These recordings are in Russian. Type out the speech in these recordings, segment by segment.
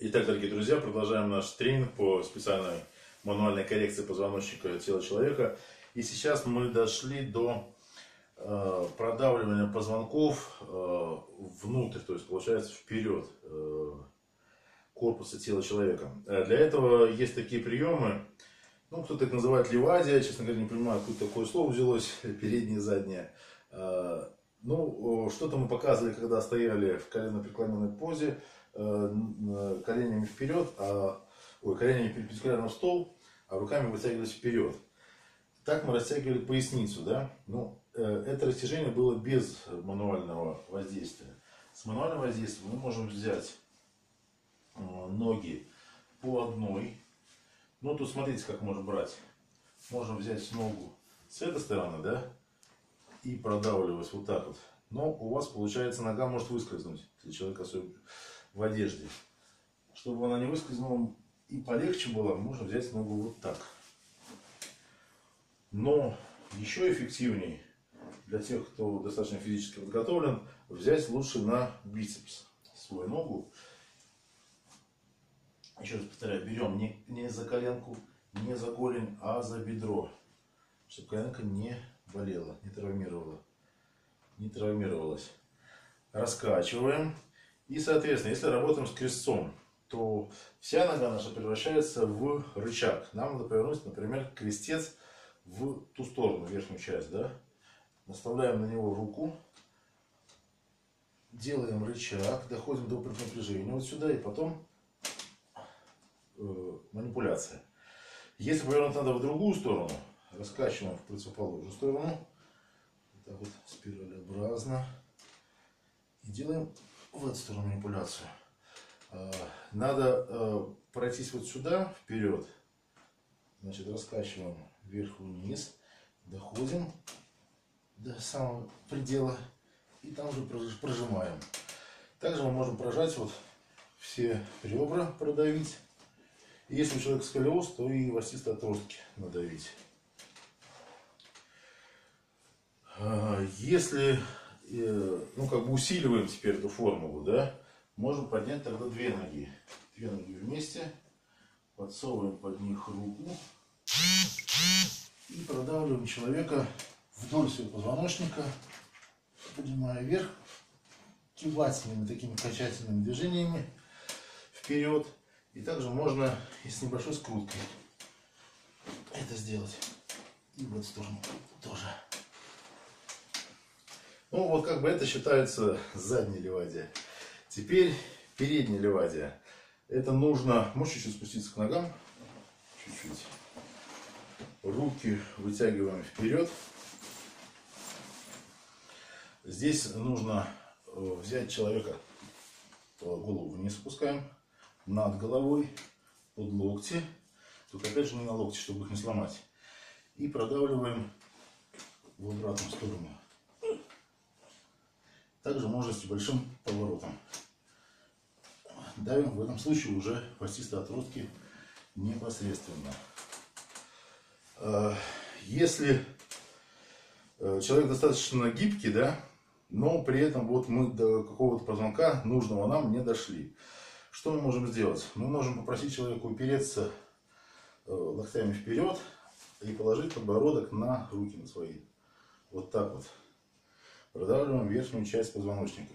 Итак, дорогие друзья, продолжаем наш тренинг по специальной мануальной коррекции позвоночника тела человека. И сейчас мы дошли до э, продавливания позвонков э, внутрь, то есть получается вперед э, корпуса тела человека. Э, для этого есть такие приемы, ну, кто-то их называет ливадия, честно говоря, не понимаю, откуда такое слово взялось, переднее и заднее. Э, ну, что-то мы показывали, когда стояли в колено-преклоненной позе, коленями вперед, а, ой, коленями перпендикулярно в стол, а руками вытягивались вперед. Так мы растягивали поясницу, да? Ну, э, это растяжение было без мануального воздействия. С мануальным воздействием мы можем взять э, ноги по одной. Ну, тут смотрите, как можем брать. Можем взять ногу с этой стороны, да, и продавливать вот так вот. Но у вас, получается, нога может выскользнуть, если человек особенно в одежде. Чтобы она не выскользнула и полегче было, можно взять ногу вот так. Но еще эффективнее для тех, кто достаточно физически подготовлен, взять лучше на бицепс свою ногу. Еще раз повторяю, берем не, не за коленку, не за голень, а за бедро. Чтобы коленка не болела, не травмировала. Не травмировалась. Раскачиваем. И, соответственно, если работаем с крестцом, то вся нога наша превращается в рычаг. Нам надо повернуть, например, крестец в ту сторону, верхнюю часть. Да? Наставляем на него руку, делаем рычаг, доходим до напряжения вот сюда, и потом э, манипуляция. Если повернуть надо в другую сторону, раскачиваем в противоположную сторону, вот так вот спиралеобразно, и делаем в эту сторону манипуляцию. А, надо а, пройтись вот сюда, вперед. Значит, раскачиваем вверх-вниз, доходим до самого предела и там же прожимаем. Также мы можем прожать вот все ребра, продавить. И если у человека сколиоз, то и в отростки надавить. А, если ну, как бы усиливаем теперь эту формулу, да, можем поднять тогда две ноги. Две ноги вместе, подсовываем под них руку и продавливаем человека вдоль своего позвоночника, поднимая вверх, кивательными такими качательными движениями вперед. И также можно и с небольшой скруткой это сделать. И в эту сторону тоже. Ну, вот как бы это считается задней левадия. Теперь передняя левадия. Это нужно, можешь чуть-чуть спуститься к ногам, чуть-чуть. Руки вытягиваем вперед. Здесь нужно э, взять человека, голову вниз опускаем, над головой, под локти. Тут опять же не на локти, чтобы их не сломать. И продавливаем в обратную сторону. Также можно с небольшим поворотом. Давим в этом случае уже пластистые отростки непосредственно. А, если э, человек достаточно гибкий, да, но при этом вот мы до какого-то позвонка нужного нам не дошли. Что мы можем сделать? Мы можем попросить человека упереться э, локтями вперед и положить подбородок на руки на свои. Вот так вот. Продавливаем верхнюю часть позвоночника.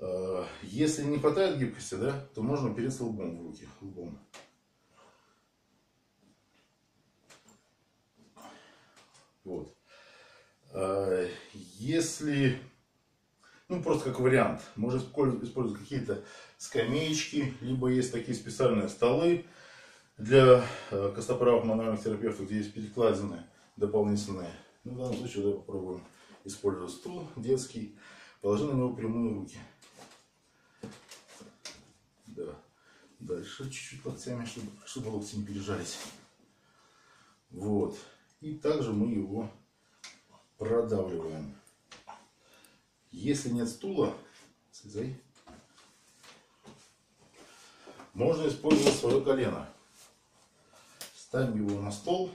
А, если не хватает гибкости, да, то можно упереться лбом в руки. Лбом. Вот. А, если, ну просто как вариант, можно использовать какие-то скамеечки, либо есть такие специальные столы для а, костоправых мануальных терапевтов, где есть перекладины дополнительные. Ну, в данном случае давай попробуем использовать стул детский. Положи на него прямые руки. Да. Дальше чуть-чуть локтями, чтобы, чтобы локти не пережались. Вот. И также мы его продавливаем. Если нет стула, слезай, можно использовать свое колено. Ставим его на стол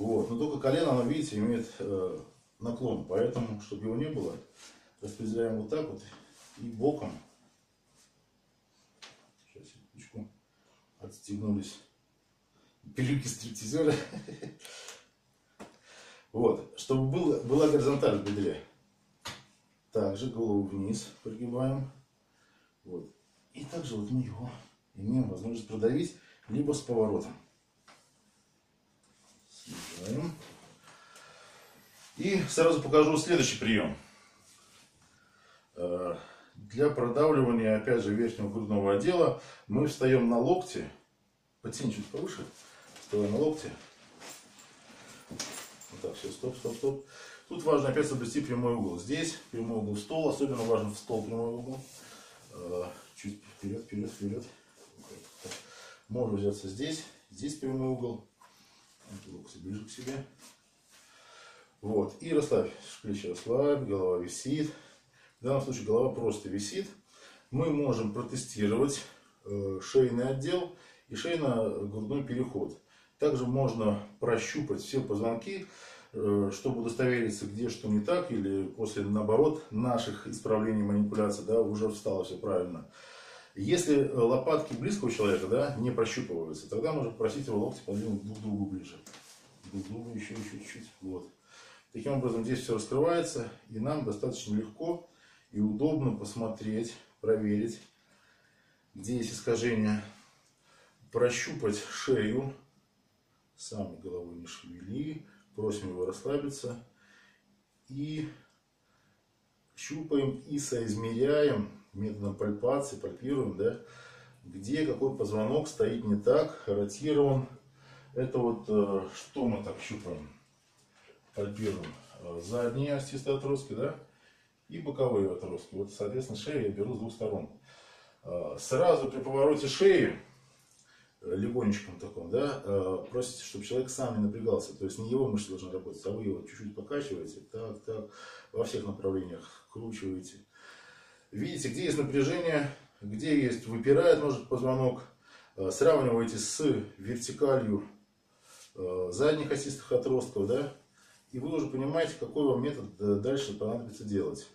вот. Но только колено, оно, видите, имеет э, наклон. Поэтому, чтобы его не было, распределяем вот так вот и боком. Сейчас, секундочку. Отстегнулись пилюки стриптизера. Вот, чтобы был, была горизонталь в бедре. Также голову вниз прогибаем. Вот. И также вот мы его имеем возможность продавить, либо с поворотом. Снижаем. И сразу покажу следующий прием. Э, для продавливания, опять же, верхнего грудного отдела мы встаем на локте. Потяни чуть повыше. Встаем на локте. Вот так, все, стоп, стоп, стоп. Тут важно опять соблюсти прямой угол. Здесь прямой угол стол, особенно важен в стол прямой угол. Э, чуть вперед, вперед, вперед. Можно взяться здесь, здесь прямой угол. Локти ближе к себе. Вот. И расслабь плечи, расслабь, голова висит. В данном случае голова просто висит. Мы можем протестировать э, шейный отдел и шейно-грудной переход. Также можно прощупать все позвонки, э, чтобы удостовериться, где что не так, или после, наоборот, наших исправлений манипуляций, да, уже встало все правильно. Если лопатки близкого человека, да, не прощупываются, тогда можно просить его локти подвинуть друг к другу ближе. Друг к другу еще, еще чуть-чуть. Вот. Таким образом, здесь все раскрывается, и нам достаточно легко и удобно посмотреть, проверить, где есть искажения, прощупать шею, сами головой не шевели, просим его расслабиться, и щупаем и соизмеряем методом пальпации, пальпируем, да, где какой позвонок стоит не так, ротирован. Это вот э, что мы так щупаем? пальпируем э, задние остистые отростки, да, и боковые отростки. Вот, соответственно, шею я беру с двух сторон. Э, сразу при повороте шеи, легонечком таком, да, просите, чтобы человек сам не напрягался. То есть не его мышцы должны работать, а вы его чуть-чуть покачиваете, так, так, во всех направлениях кручиваете. Видите, где есть напряжение, где есть выпирает, может, позвонок. Сравниваете с вертикалью задних остистых отростков, да, и вы уже понимаете, какой вам метод э, дальше понадобится делать.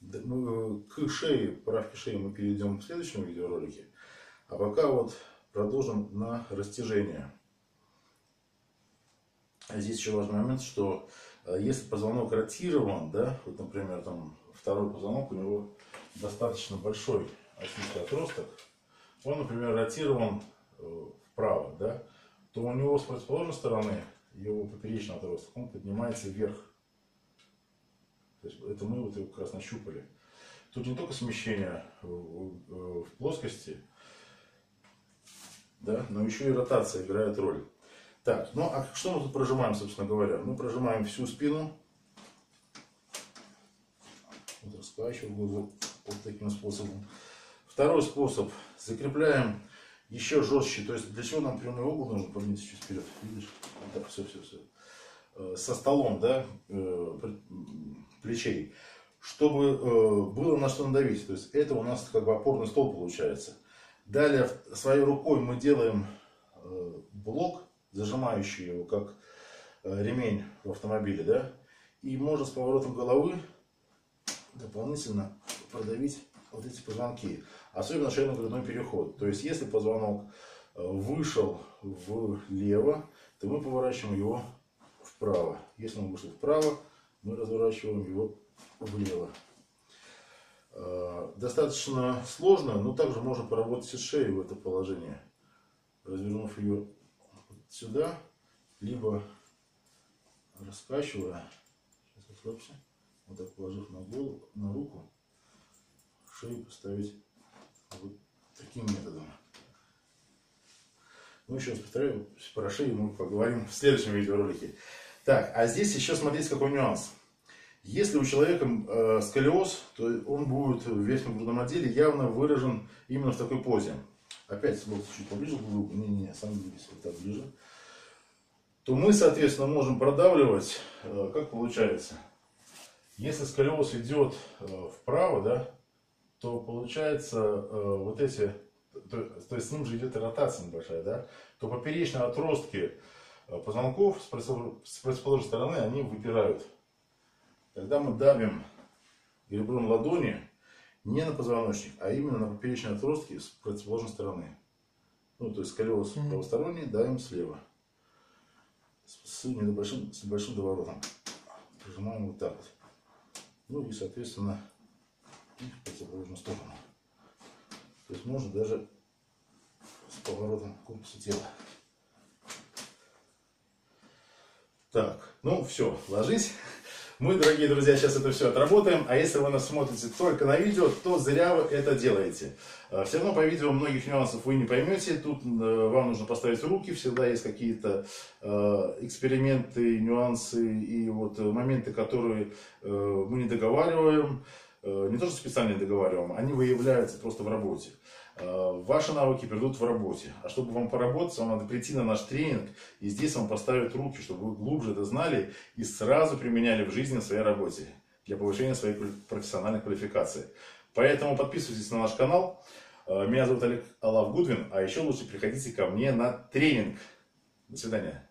К шее, правке шеи мы перейдем в следующем видеоролике. А пока вот продолжим на растяжение. Здесь еще важный момент, что э, если позвонок ротирован, да, вот, например, там второй позвонок, у него достаточно большой осистый отросток, он, например, ротирован э, вправо, да, то у него с противоположной стороны его поперечный отросток, он поднимается вверх. То есть это мы вот его как раз нащупали. Тут не только смещение в плоскости, да, но еще и ротация играет роль. Так, ну а что мы тут прожимаем, собственно говоря? Мы прожимаем всю спину. Вот раскачиваем вот таким способом. Второй способ. Закрепляем еще жестче. То есть для чего нам прямой угол нужно подвинуть чуть вперед? Видишь? Так, все, все, все. Э, со столом, да, э, плечей. Чтобы э, было на что надавить. То есть это у нас как бы опорный стол получается. Далее своей рукой мы делаем блок, зажимающий его, как ремень в автомобиле, да. И можно с поворотом головы дополнительно продавить вот эти позвонки. Особенно шейно-грудной переход. То есть, если позвонок э, вышел влево, то мы поворачиваем его вправо. Если он вышел вправо, мы разворачиваем его влево. Э, достаточно сложно, но также можно поработать и шеей в это положение. Развернув ее сюда, либо раскачивая, сейчас вот так положив на голову, на руку, шею поставить вот таким методом. Ну, еще раз повторяю, про шею мы поговорим в следующем видеоролике. Так, а здесь еще смотрите, какой нюанс. Если у человека э, сколиоз, то он будет в верхнем грудном отделе явно выражен именно в такой позе. Опять вот чуть поближе, не-не-не, сам двигайся, вот так ближе. То мы, соответственно, можем продавливать, э, как получается. Если сколиоз идет э, вправо, да, то получается э, вот эти, то, то есть с ним же идет и ротация небольшая, да, то поперечные отростки э, позвонков с противоположной стороны, они выпирают. Когда мы давим ребром ладони не на позвоночник, а именно на поперечной отростке с противоположной стороны. Ну, то есть сколиоз mm-hmm. правосторонний давим слева. С, небольшим, с небольшим доворотом. Прижимаем вот так вот. Ну и, соответственно, в противоположную сторону. То есть можно даже с поворотом корпуса тела. Так, ну все, ложись. Мы, дорогие друзья, сейчас это все отработаем. А если вы нас смотрите только на видео, то зря вы это делаете. А, все равно по видео многих нюансов вы не поймете. Тут э, вам нужно поставить руки. Всегда есть какие-то э, эксперименты, нюансы и вот моменты, которые э, мы не договариваем. Не то, что специально не договариваем, они выявляются просто в работе. Э, ваши навыки придут в работе. А чтобы вам поработать, вам надо прийти на наш тренинг, и здесь вам поставят руки, чтобы вы глубже это знали и сразу применяли в жизни в своей работе для повышения своей профессиональной квалификации. Поэтому подписывайтесь на наш канал. Э, меня зовут Олег Алав Гудвин, а еще лучше приходите ко мне на тренинг. До свидания.